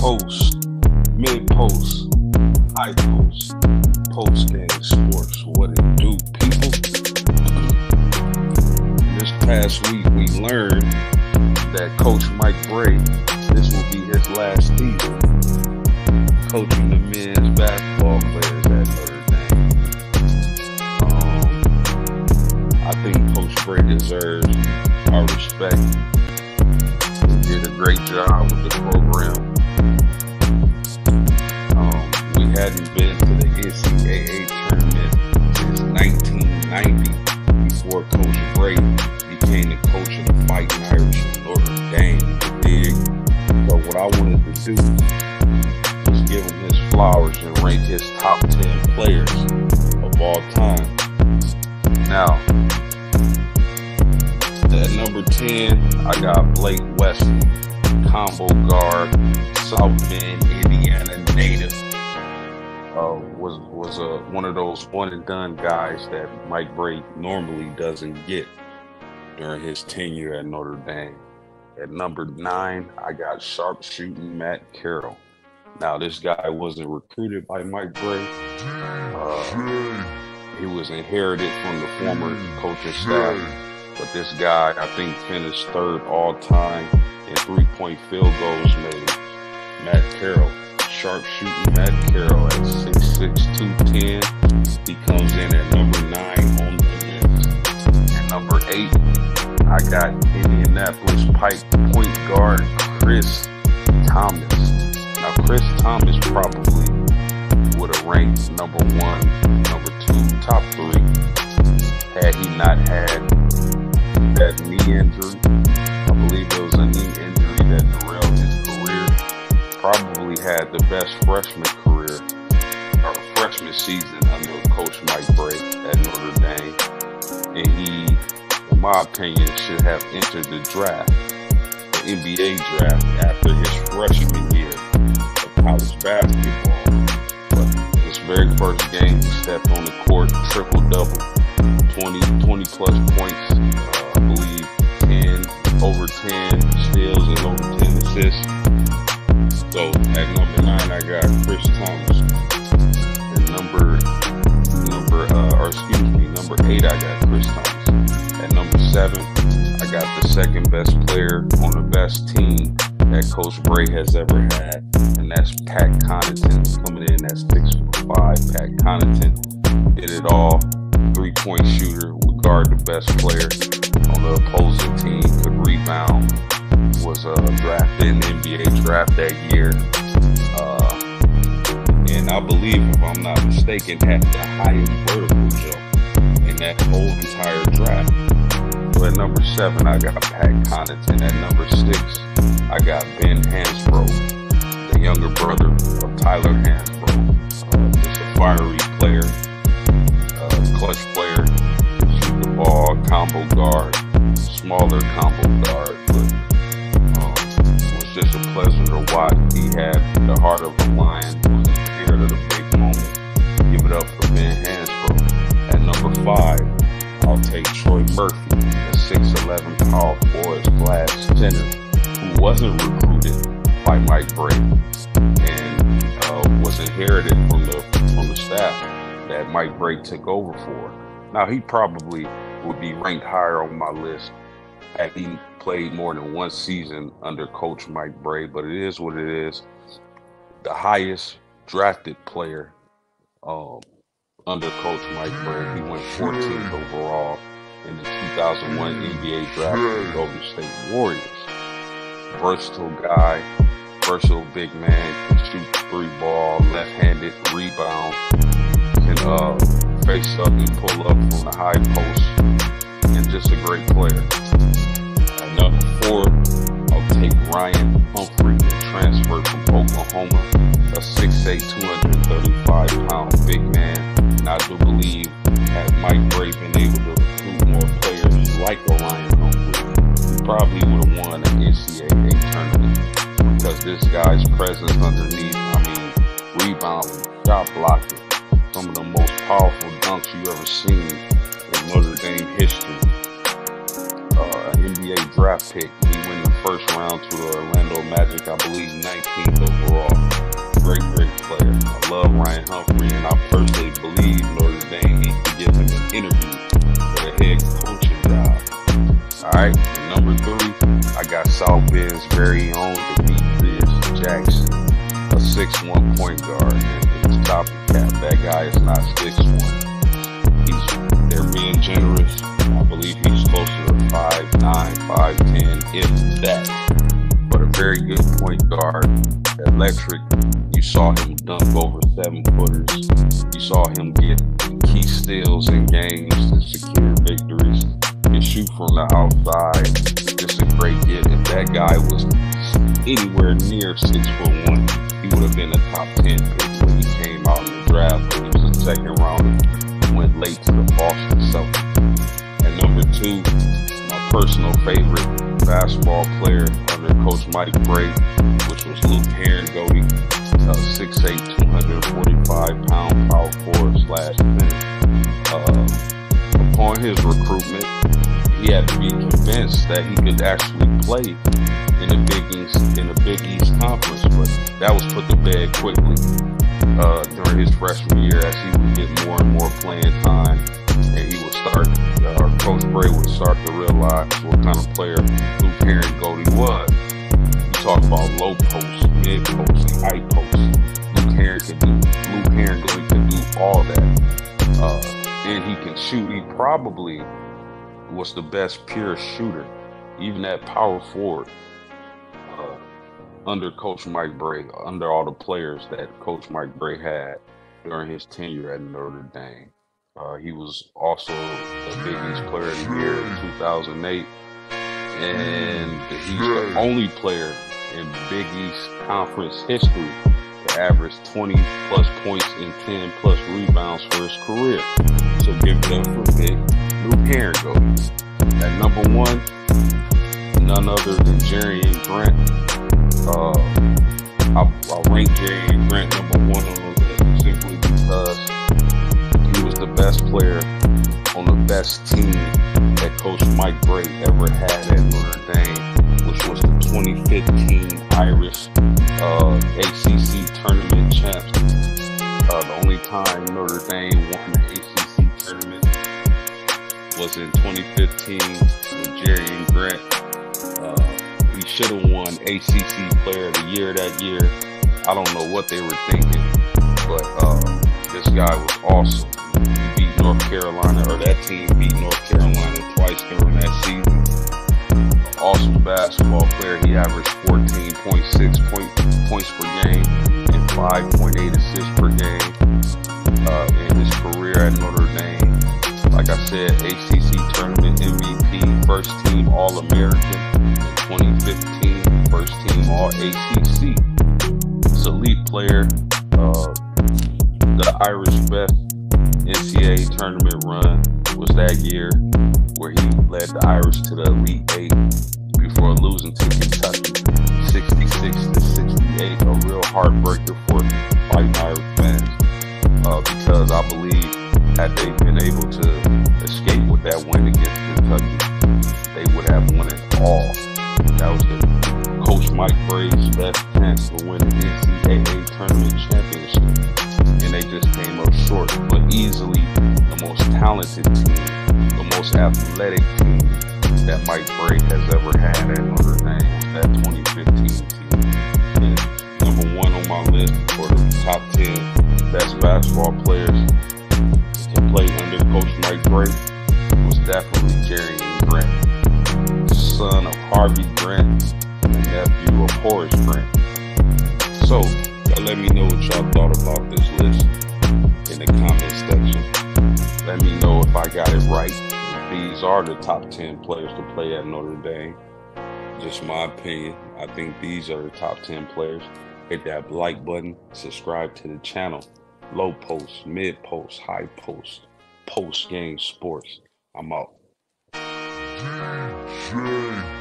post, mid post, high post, post game sports. What it do, people? This past week, we learned that Coach Mike Brey, this will be his last season NCAA tournament since 1990 before Coach Brey became the coach of the Fighting Irish of Notre Dame. Dig. So what I wanted to do was give him his flowers and rank his top 10 players of all time. Now, at number 10, I got Blake Wesley, combo guard, South Bend, Indiana native. Uh, was was a one of those one and done guys that Mike Brey normally doesn't get during his tenure at Notre Dame. At number nine, I got sharpshooting Matt Carroll. Now, this guy wasn't recruited by Mike Brey. Uh, he was inherited from the former coaching staff. But this guy, I think, finished third all time in three point field goals made. Matt Carroll, sharpshooting Matt Carroll at 6'6, 210. He comes in at number nine on the list. At number eight, I got Indianapolis Pike point guard Chris Thomas. Now, Chris Thomas probably would have ranked number one, number two, top three, had he not had that knee injury. Had the best freshman career or freshman season under Coach Mike Brey at Notre Dame. And he, in my opinion, should have entered the draft, the NBA draft, after his freshman year of college basketball. But his very first game, he stepped on the court, triple double, 20, 20 plus points. Uh, I believe 10, over 10 second best player on the best team that Coach Brey has ever had, and that's Pat Connaughton coming in at six five. Pat Connaughton did it all. Three point shooter, would guard the best player on the opposing team, could rebound, was uh, drafted in the NBA draft that year. Uh, and I believe, if I'm not mistaken, had the highest vertical jump in that whole entire draft. At number seven, I got Pat Connaughton. At number six, I got Ben Hansbrough, the younger brother of Tyler Hansbrough. Uh, just a fiery player, uh, clutch player, shoot the ball, combo guard, smaller combo guard, but um, was just a pleasure to watch. He had the heart of a lion, was scared of the big moment. Give it up for Ben Hansbrough. At number five, I'll take Troy Murphy, the 6'11 power forward glass center who wasn't recruited by Mike Brey and uh, was inherited from the from the staff that Mike Brey took over for. Now he probably would be ranked higher on my list had he played more than one season under Coach Mike Brey, but it is what it is. The highest drafted player um, under Coach Mike Brey, he went 14th overall in the 2001 NBA draft for the Golden State Warriors. Versatile guy, versatile big man, can shoot three ball, left-handed, rebound, can uh, face up and pull up from the high post, and just a great player. At number four, I'll take Ryan Humphrey, the transfer from Oklahoma, a 6'8", 235 pound big man. And I do believe had Mike Brey been able to recruit more like Orion Humphrey, probably would have won an NCAA tournament because this guy's presence underneath, I mean, rebounding, shot blocking, some of the most powerful dunks you ever seen in Notre Dame history. Uh, an NBA draft pick, he went the first round to the Orlando Magic, I believe 19th overall. Great, great player. I love Ryan Humphrey, and I personally believe Notre Dame needs to give him an interview job. All right, number three, I got South Bend's very own Demetrius Jackson, a six-one point guard. And top cap, that guy is not six-one. He's they're being generous. I believe he's closer to five nine, five ten, if that. But a very good point guard, electric. You saw him dunk over seven footers. You saw him get key steals in games to secure victories. Shoot from the outside. Just a great get. If that guy was anywhere near six foot one, he would have been a top ten pick when he came out in the draft. He was a second rounder. Went late to the Boston Celtics. And number two, my personal favorite basketball player under Coach Mike Brey, which was Luke Harangody, uh, 6'8", 245 pound power forward slash center. Uh, upon his recruitment, he had to be convinced that he could actually play in the Big East in the Big East Conference, but that was put to bed quickly uh, during his freshman year as he would get more and more playing time, and he would start. Uh, Coach Brey would start to realize what kind of player Luke Harangody was. You talk about low post, mid post, high post. Luke Harangody. Luke do all that, uh, and he can shoot. He probably was the best pure shooter, even at power forward uh, under Coach Mike Brey, under all the players that Coach Mike Brey had during his tenure at Notre Dame. Uh, he was also a Big East Player of the Year in 2008, and he's the only player in Big East Conference history to average 20 plus points and 10 plus rebounds for his career. So give them for Big Luke Harangody. At number one, none other than Jerian Grant. Uh, I, I rank and Grant number one on the list simply because he was the best player on the best team that Coach Mike Brey ever had at Notre Dame, which was the 2015 Irish uh, ACC tournament champs. Uh, the only time Notre Dame won was in 2015 with Jerian Grant. Uh, he should have won ACC Player of the Year that year. I don't know what they were thinking, but uh, this guy was awesome. He beat North Carolina, or that team beat North Carolina twice during that season. Awesome basketball player. He averaged 14.6 point, points per game and 5.8 assists per game first team All ACC. He's elite player. Uh, the Irish best NCAA tournament run was that year where he led the Irish to the Elite Eight before losing to Kentucky 66 to 68. A real heartbreaker for fighting Irish fans uh, because I believe had they been able to escape with that win against Kentucky, they would have won it all. That was the Coach Mike Brey's best chance to win the NCAA tournament championship. And they just came up short, but easily the most talented team, the most athletic team that Mike Brey has ever had at Notre Dame was that 2015 team. And number one on my list for the top 10 best basketball players to play under Coach Mike Brey was definitely Jerry Grant, son of Harvey Grant nephew of Horace Grant. So, y'all let me know what y'all thought about this list in the comment section. Let me know if I got it right. These are the top 10 players to play at Notre Dame. Just my opinion. I think these are the top 10 players. Hit that like button, subscribe to the channel. Low post, mid post, high post, post game sports. I'm out. DJ